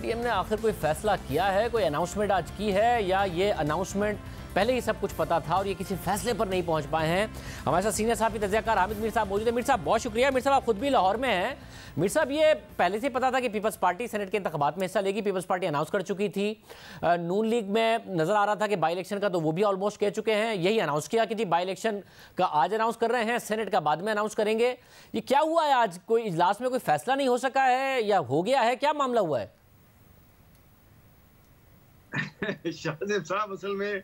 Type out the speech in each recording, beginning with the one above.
PDM ने आखिर कोई फैसला किया है? कोई अनाउंसमेंट आज की है या ये अनाउंसमेंट पहले ही सब कुछ पता था और ये किसी फैसले पर नहीं पहुँच पाए हैं? हमारे साथ सीनियर साहब तजियाकार हामिद मीर साहब मौजूद है। मीर साहब, बहुत शुक्रिया। मीर साहब, आप खुद भी लाहौर में हैं। मीर साहब, ये पहले से पता था कि पीपल्स पार्टी सेनेट के इंतबात में हिस्सा लेगी। पीपल्स पार्टी अनाउंस कर चुकी थी। नून लीग में नज़र आ रहा था कि बाई इलेक्शन का तो वो भी ऑलमोस्ट कह चुके हैं। यही अनाउंस किया कि जी बाई इलेक्शन का आज अनाउंस कर रहे हैं। सेनेट का बाद में अनाउंस करेंगे। ये क्या हुआ है आज? कोई इजलास में कोई फैसला नहीं हो सका है या हो गया है? क्या मामला हुआ है? शाहजेब साहब असल में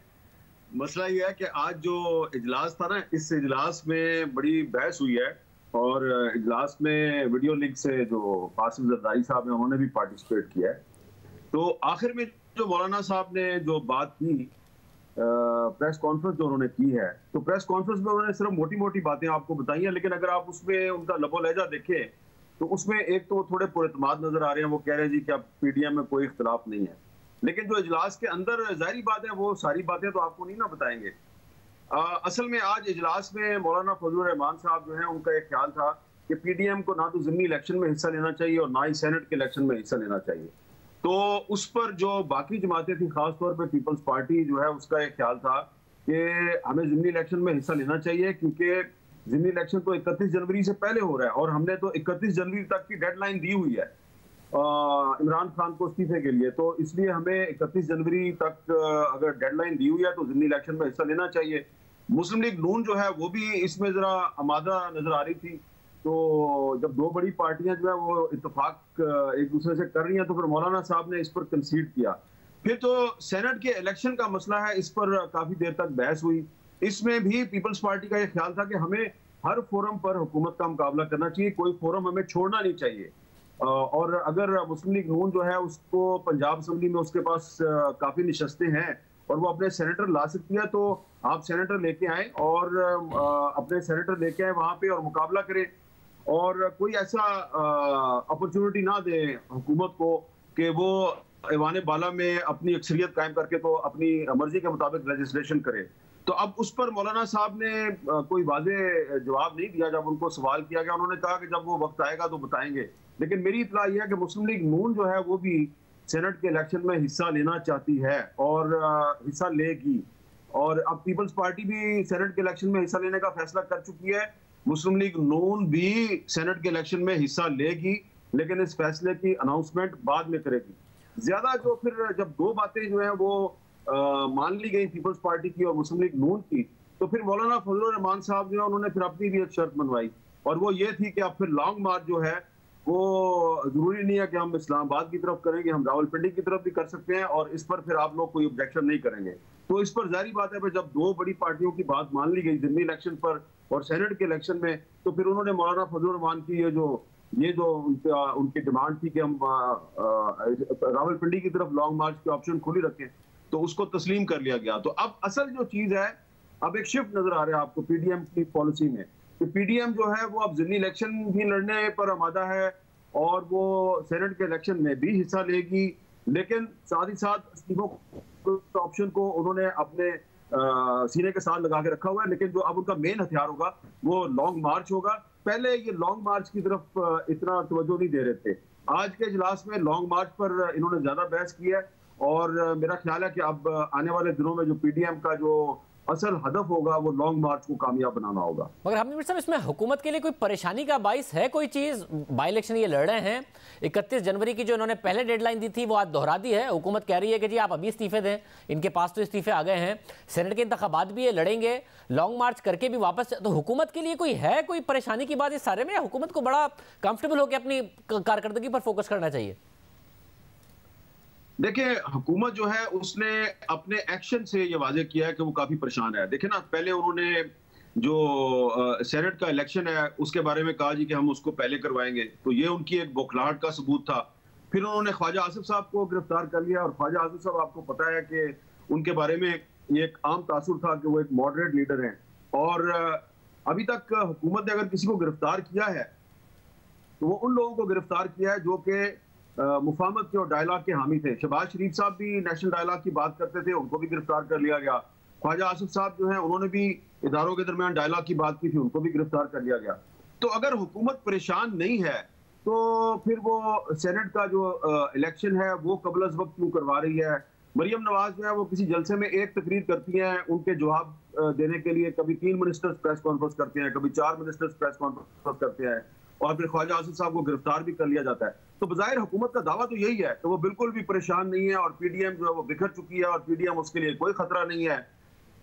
मसला ये है कि आज जो इजलास था ना, इस इजलास में बड़ी बहस हुई है और इजलास में वीडियो लिंक से जो कासिम जरदारी साहब हैं, उन्होंने भी पार्टिसिपेट किया है। तो आखिर में जो मौलाना साहब ने जो बात की प्रेस कॉन्फ्रेंस जो उन्होंने की है तो प्रेस कॉन्फ्रेंस में उन्होंने सिर्फ़ मोटी मोटी बातें आपको बताई हैं, लेकिन अगर आप उसमें उनका लबो लहजा देखें तो उसमें एक तो थोड़े पुरतमाद नज़र आ रहे हैं, वो कह रहे हैं जी कि अब पीडीएम में कोई इख्तलाफ नहीं है। लेकिन जो इजलास के अंदर जारी बात है वो सारी बातें तो आपको नहीं ना बताएँगे। आ, असल में आज इजलास में मौलाना फजल रहमान साहब जो है उनका एक ख्याल था कि पीडीएम को ना तो जमनी इलेक्शन में हिस्सा लेना चाहिए और ना ही सेनेट के इलेक्शन में हिस्सा लेना चाहिए। तो उस पर जो बाकी जमातें थी खासतौर पर पीपल्स पार्टी जो है उसका एक ख्याल था कि हमें जमनी इलेक्शन में हिस्सा लेना चाहिए क्योंकि जमनी इलेक्शन तो इकतीस जनवरी से पहले हो रहा है और हमने तो इकतीस जनवरी तक की डेडलाइन दी हुई है। इमरान खान को इस्तीफे के लिए। तो इसलिए हमें इकतीस जनवरी तक अगर डेडलाइन दी हुई है तो जिमनी इलेक्शन में हिस्सा लेना चाहिए। मुस्लिम लीग नून जो है, वो भी इसमें जरा आमादा नज़र आ रही थी। तो जब दो बड़ी पार्टियाँ जो है, वो इतफाक एक दूसरे से कर रही हैं तो फिर मौलाना साहब ने इस पर कंसीड किया। फिर तो सेनेट के इलेक्शन का मसला है, इस पर काफ़ी देर तक बहस हुई। इसमें भी पीपल्स पार्टी का यह ख्याल था कि हमें हर फोरम पर हुकूमत का मुकाबला करना चाहिए। कोई फोरम हमें छोड़ना नहीं चाहिए। और अगर मुस्लिम लीग नून जो है, उसको पंजाब असम्बली में उसके पास काफ़ी निशस्तें हैं और वो अपने सेनेटर ला सकती है तो आप सेनेटर लेके आए और अपने सेनेटर लेके आए वहाँ पे और मुकाबला करें और कोई ऐसा अपॉर्चुनिटी ना दें हुकूमत को कि वो ईवान बाला में अपनी अक्सरियत कायम करके तो अपनी मर्ज़ी के मुताबिक लेजिस्लेशन करे। तो अब उस पर मौलाना साहब ने कोई वाजे जवाब नहीं दिया। जब उनको सवाल किया गया, उन्होंने कहा कि जब वो वक्त आएगा तो बताएँगे। लेकिन मेरी इतला यह है कि मुस्लिम लीग नून जो है, वो भी सेनेट के इलेक्शन में हिस्सा लेना चाहती है और हिस्सा लेगी। और अब पीपल्स पार्टी भी सेनेट के इलेक्शन में हिस्सा लेने का फैसला कर चुकी है। मुस्लिम लीग नून भी सेनेट के इलेक्शन में हिस्सा लेगी, लेकिन इस फैसले की अनाउंसमेंट बाद में करेगी। ज़्यादा जो फिर, जब दो बातें जो है, वो मान ली गई पीपल्स पार्टी की और मुस्लिम लीग नून की तो फिर मौलाना फजल रहमान साहब जो है, उन्होंने फिर अपनी भी एक शर्त मनवाई और वो ये थी कि अब फिर लॉन्ग मार्च जो है, वो ज़रूरी नहीं है कि हम इस्लामाबाद की तरफ़ करेंगे, हम रावलपिंडी की तरफ़ भी कर सकते हैं और इस पर फिर आप लोग कोई ऑब्जेक्शन नहीं करेंगे। तो इस पर जारी बात है जब दो बड़ी पार्टियों की बात मान ली गई, दिल्ली इलेक्शन पर और सेनेट के इलेक्शन में तो फिर उन्होंने मौलाना फजल रहमान की ये जो ये जो उनकी डिमांड थी कि हम रावलपिंडी की तरफ़ लॉन्ग मार्च की ऑप्शन खुली रखें। तो उसको तस्लीम कर लिया गया। तो अब असल जो चीज़ है अब एक शिफ्ट नज़र आ रहा है आपको पीडीएम की पॉलिसी में। कि पीडीएम जो है वो अब जिली इलेक्शन भी लड़ने पर आमादा है और वो सेनेट के इलेक्शन में भी हिस्सा लेगी। लेकिन साथ ही साथ ऑप्शन को उन्होंने अपने आ, सीने के साथ लगा के रखा हुआ है। लेकिन जो अब उनका मेन हथियार होगा वो लॉन्ग मार्च होगा। पहले ये लॉन्ग मार्च की तरफ़ इतना तवज्जो नहीं दे रहे थे। आज के इजलास में लॉन्ग मार्च पर इन्होंने ज़्यादा बहस की है। और मेरा ख्याल है कि अब आने वाले दिनों में जो पीडीएम का जो असल हदफ होगा, वो लॉन्ग मार्च को कामयाब बनाना होगा। मगर हमने साहब इसमें हुकूमत के लिए कोई परेशानी का बाइस है? कोई चीज़? बाई इलेक्शन ये लड़ रहे हैं। इकतीस जनवरी की जो इन्होंने पहले डेडलाइन दी थी, वो आज दोहरा दी है। हुकूमत कह रही है कि जी, आप अभी इस्तीफे दें। इनके पास तो इस्तीफे आ गए हैं। सेनेट के इंतबात भी ये लड़ेंगे। लॉन्ग मार्च करके भी वापस तो हुकूमत के लिए कोई है कोई परेशानी की बात इस सारे में हुकूमत को बड़ा कंफर्टेबल होकर अपनी कारकर्दगी पर फोकस करना चाहिए? देखिए, हुकूमत जो है, उसने अपने एक्शन से ये वाजे किया है कि वो काफ़ी परेशान है। देखे ना, पहले उन्होंने जो सेनेट का इलेक्शन है, उसके बारे में कहा जी कि हम उसको पहले करवाएँगे। तो ये उनकी एक बौखलाहट का सबूत था। फिर उन्होंने ख्वाजा आसिफ साहब को गिरफ़्तार कर लिया और ख्वाजा आसिफ साहब आपको पता है कि उनके बारे में ये एक आम तासुर था कि वो एक मॉडरेट लीडर हैं। और अभी तक हुकूमत ने अगर किसी को गिरफ़्तार किया है तो वो उन लोगों को गिरफ़्तार किया है जो कि मुफामत के और डायलॉग के हामी थे। शहबाज शरीफ साहब भी नेशनल डायलॉग की बात करते थे, उनको भी गिरफ़्तार कर लिया गया। ख्वाजा आसिफ साहब जो है, उन्होंने भी इदारों के दरमियान डायलॉग की बात की थी, उनको भी गिरफ़्तार कर लिया गया। तो अगर हुकूमत परेशान नहीं है तो फिर वो सेनेट का जो इलेक्शन है, वो कबल वक्त क्यों करवा रही है? मरियम नवाज़ जो है, वो किसी जलसे में एक तकरीर करती हैं, उनके जवाब देने के लिए कभी तीन मिनिस्टर्स प्रेस कॉन्फ्रेंस करते हैं, कभी चार मिनिस्टर्स प्रेस कॉन्फ्रेंस करते हैं। और फिर ख्वाजा आसिफ साहब को गिरफ़्तार भी कर लिया जाता है। तो बाहिर हुकूमत का दावा तो यही है कि वो बिल्कुल भी परेशान नहीं है और पीडीएम जो है वो बिखर चुकी है और पीडीएम उसके लिए कोई खतरा नहीं है।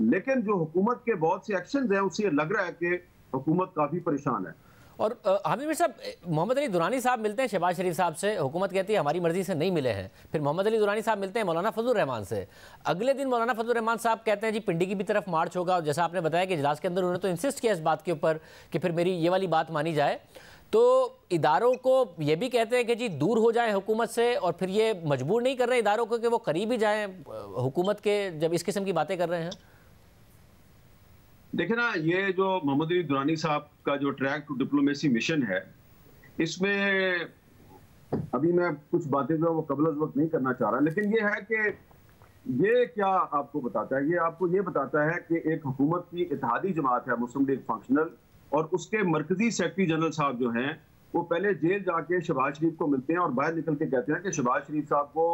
लेकिन जो हुकूमत के बहुत से एक्शन हैं, उससे लग रहा है कि हुकूमत काफ़ी परेशान है। और हामिद मिर साहब, मोहम्मद अली दुरानी साहब मिलते हैं, शहबाज शरीफ साहब से। हुकूमत कहती है, हमारी मर्ज़ी से नहीं मिले हैं। फिर मोहम्मद अली दुरानी साहब मिलते हैं, मौलाना फजल रहमान से। अगले दिन मौलाना फजल रहमान साहब कहते हैं, जी, पिंडी की भी तरफ़ मार्च होगा। और जैसा आपने बताया कि इजलास के अंदर उन्होंने तो इंसिस्ट किया इस बात के ऊपर कि फिर मेरी ये वाली बात मानी जाए। तो इदारों को ये भी कहते हैं कि जी, दूर हो जाए हुकूमत से और फिर ये मजबूर नहीं कर रहे इदारों को कि वो करीब ही जाएँ हुकूमत के जब इस किस्म की बातें कर रहे हैं? देखिए ना, ये जो मोहम्मद अली दुरानी साहब का जो ट्रैक टू डिप्लोमेसी मिशन है, इसमें अभी मैं कुछ बातें जो वो कबल वक्त नहीं करना चाह रहा, लेकिन ये है कि ये क्या आपको बताता है? ये आपको ये बताता है कि एक हुकूमत की इतिहादी जमात है, मुस्लिम लीग फंक्शनल और उसके मरकजी सेक्रेटरी जनरल साहब जो हैं, वो पहले जेल जाके शहबाज शरीफ को मिलते हैं और बाहर निकल के कहते हैं कि शहबाज शरीफ साहब को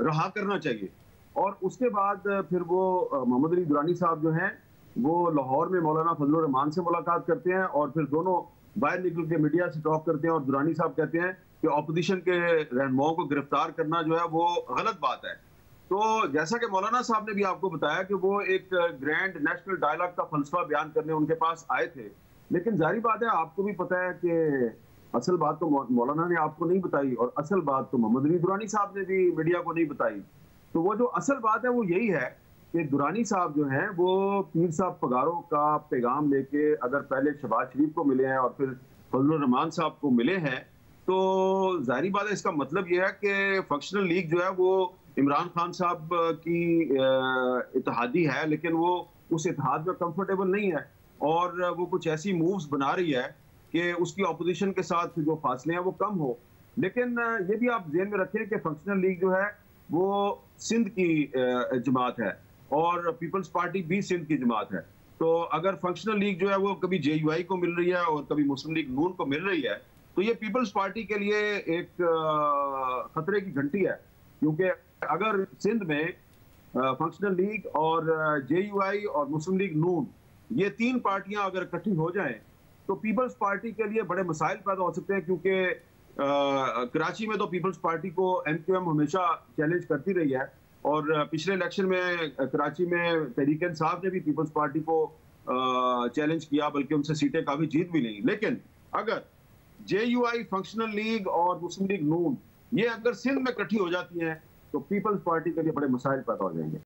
रहा करना चाहिए। और उसके बाद फिर वो मोहम्मद अली दुरानी साहब जो हैं, वो लाहौर में मौलाना फजल रहमान से मुलाकात करते हैं और फिर दोनों बाहर निकल के मीडिया से टॉक करते हैं और दुरानी साहब कहते हैं कि अपोजिशन के रहनुमाओं को गिरफ़्तार करना जो है, वो गलत बात है। तो जैसा कि मौलाना साहब ने भी आपको बताया कि वो एक ग्रैंड नेशनल डायलॉग का फलसफा बयान करने उनके पास आए थे लेकिन जारी बात है, आपको भी पता है कि असल बात तो मौलाना ने आपको नहीं बताई और असल बात तो मोहम्मद अली दुरानी साहब ने भी मीडिया को नहीं बताई। तो वो जो असल बात है, वो यही है कि दुरानी साहब जो हैं, वो पीर साहब पगारों का पैगाम लेके अगर पहले शबाज शरीफ को मिले हैं और फिर फजल रहमान साहब को मिले हैं तो जाहरी बात है, इसका मतलब यह है कि फंक्शनल लीग जो है, वो इमरान खान साहब की इतिहादी है, लेकिन वो उस इतिहाद में कंफर्टेबल नहीं है। और वो कुछ ऐसी मूव्स बना रही है कि उसकी अपोजिशन के साथ जो फासले हैं वो कम हो। लेकिन ये भी आप जेन में रखें कि फंक्शनल लीग जो है, वो सिंध की जमात है और पीपल्स पार्टी भी सिंध की जमात है। तो अगर फंक्शनल लीग जो है, वो कभी जेयूआई को मिल रही है और कभी मुस्लिम लीग नून को मिल रही है तो ये पीपल्स पार्टी के लिए एक खतरे की घंटी है। क्योंकि अगर सिंध में फंक्शनल लीग और जेयूआई और मुस्लिम लीग नून ये तीन पार्टियाँ अगर इकट्ठी हो जाएँ तो पीपल्स पार्टी के लिए बड़े मसाइल पैदा हो सकते हैं, क्योंकि कराची में तो पीपल्स पार्टी को एम हमेशा चैलेंज करती रही है। और पिछले इलेक्शन में कराची में तहरीक साहब ने भी पीपल्स पार्टी को चैलेंज किया, बल्कि उनसे सीटें काफ़ी जीत भी नहीं लेकिन अगर J U I functional league और मुस्लिम लीग नून ये अगर सिंध में इकट्ठी हो जाती हैं तो पीपल्स पार्टी के लिए बड़े मसाइल पैदा हो जाएँगे।